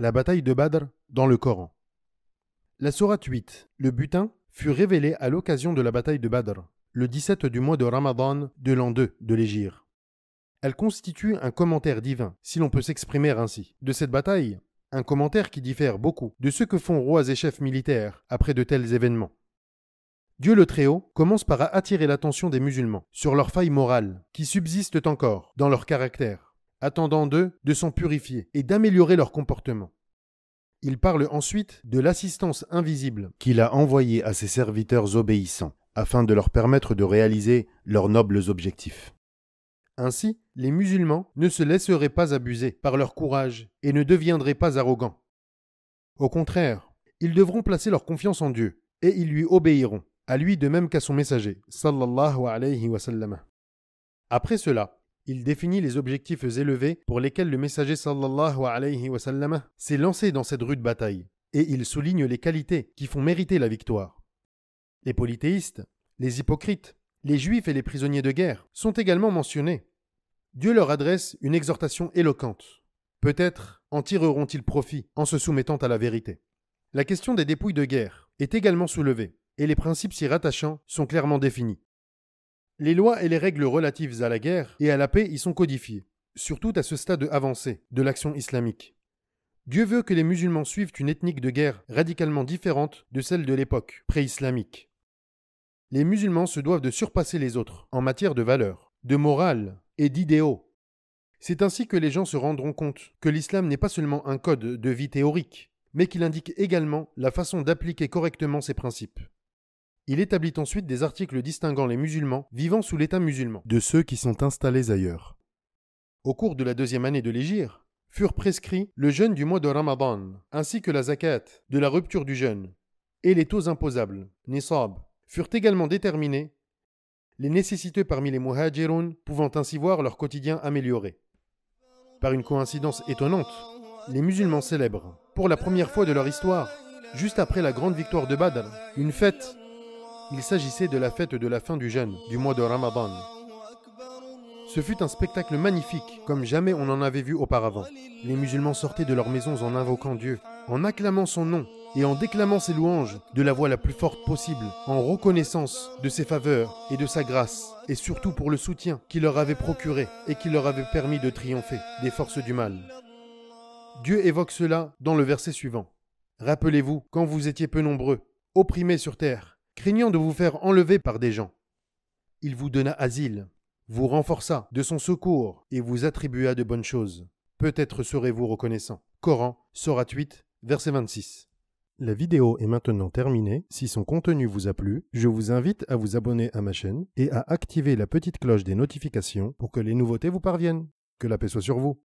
La bataille de Badr dans le Coran. La sourate 8, le butin, fut révélée à l'occasion de la bataille de Badr, le 17 du mois de Ramadan de l'an 2 de l'Égypte. Elle constitue un commentaire divin, si l'on peut s'exprimer ainsi, de cette bataille, un commentaire qui diffère beaucoup de ce que font rois et chefs militaires après de tels événements. Dieu le Très-Haut commence par attirer l'attention des musulmans sur leurs failles morales qui subsistent encore dans leur caractère, attendant d'eux de s'en purifier et d'améliorer leur comportement. Il parle ensuite de l'assistance invisible qu'il a envoyée à ses serviteurs obéissants, afin de leur permettre de réaliser leurs nobles objectifs. Ainsi, les musulmans ne se laisseraient pas abuser par leur courage et ne deviendraient pas arrogants. Au contraire, ils devront placer leur confiance en Dieu et ils lui obéiront, à lui de même qu'à son messager, sallallahu alayhi wa. Après cela, il définit les objectifs élevés pour lesquels le messager sallallahu alayhi wa sallam s'est lancé dans cette rude bataille, et il souligne les qualités qui font mériter la victoire. Les polythéistes, les hypocrites, les juifs et les prisonniers de guerre sont également mentionnés. Dieu leur adresse une exhortation éloquente. Peut-être en tireront-ils profit en se soumettant à la vérité. La question des dépouilles de guerre est également soulevée, et les principes s'y rattachant sont clairement définis. Les lois et les règles relatives à la guerre et à la paix y sont codifiées, surtout à ce stade avancé de l'action islamique. Dieu veut que les musulmans suivent une ethnique de guerre radicalement différente de celle de l'époque pré-islamique. Les musulmans se doivent de surpasser les autres en matière de valeurs, de morale et d'idéaux. C'est ainsi que les gens se rendront compte que l'islam n'est pas seulement un code de vie théorique, mais qu'il indique également la façon d'appliquer correctement ses principes. Il établit ensuite des articles distinguant les musulmans vivant sous l'État musulman de ceux qui sont installés ailleurs. Au cours de la deuxième année de l'Égir, furent prescrits le jeûne du mois de Ramadan, ainsi que la zakat, de la rupture du jeûne, et les taux imposables, nisab, furent également déterminés, les nécessiteux parmi les muhajirun pouvant ainsi voir leur quotidien amélioré. Par une coïncidence étonnante, les musulmans célèbrent, pour la première fois de leur histoire, juste après la grande victoire de Badr, une fête il s'agissait de la fête de la fin du jeûne, du mois de Ramadan. Ce fut un spectacle magnifique, comme jamais on en avait vu auparavant. Les musulmans sortaient de leurs maisons en invoquant Dieu, en acclamant son nom et en déclamant ses louanges de la voix la plus forte possible, en reconnaissance de ses faveurs et de sa grâce, et surtout pour le soutien qu'il leur avait procuré et qui leur avait permis de triompher des forces du mal. Dieu évoque cela dans le verset suivant. Rappelez-vous quand vous étiez peu nombreux, opprimés sur terre, craignant de vous faire enlever par des gens. Il vous donna asile, vous renforça de son secours et vous attribua de bonnes choses. Peut-être serez-vous reconnaissant. Coran, Sorat 8, verset 26. La vidéo est maintenant terminée. Si son contenu vous a plu, je vous invite à vous abonner à ma chaîne et à activer la petite cloche des notifications pour que les nouveautés vous parviennent. Que la paix soit sur vous.